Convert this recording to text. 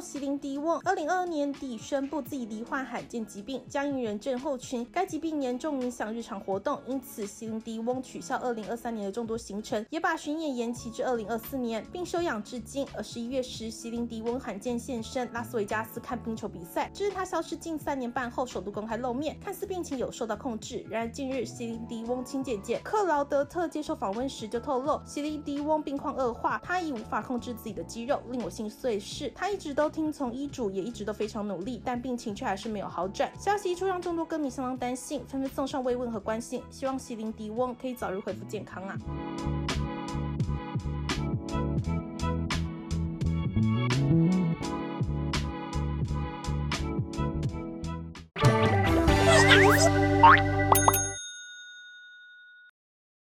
席琳迪翁二零二二年底宣布自己罹患罕见疾病僵硬人症候群，该疾病严重影响日常活动，因此席琳迪翁取消二零二三年的众多行程，也把巡演延期至二零二四年，并休养至今。而十一月时，席琳迪翁罕见现身拉斯维加斯看冰球比赛，这是他消失近三年半后首度公开露面，看似病情有受到控制。然而近日，席琳迪翁亲姐姐克劳德特接受访问时就透露，席琳迪翁病况恶化，他已无法控制自己的肌肉。令我心碎是，他一直都听从医嘱，也一直都非常努力，但病情却还是没有好转。消息一出，让众多歌迷相当担心，纷纷送上慰问和关心，希望席琳迪翁可以早日恢复健康啊。